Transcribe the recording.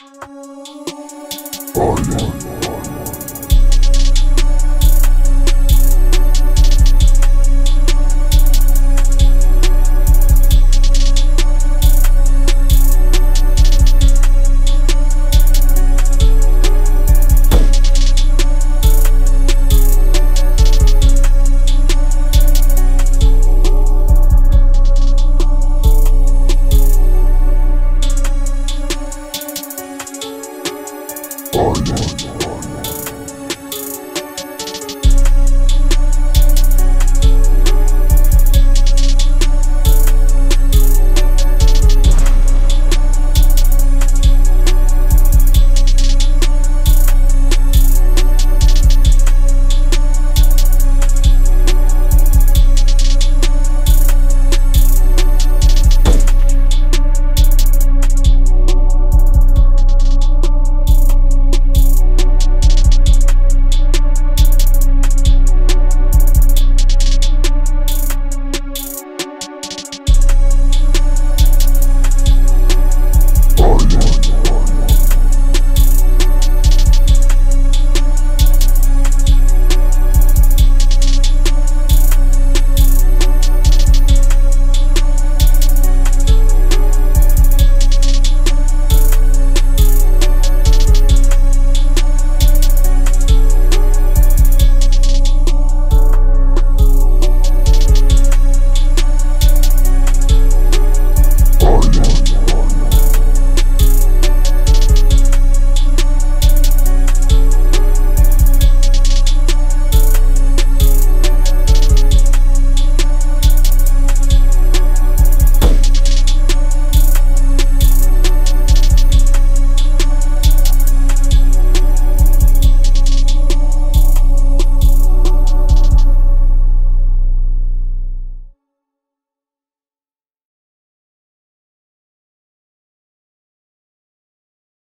Oh, Bye.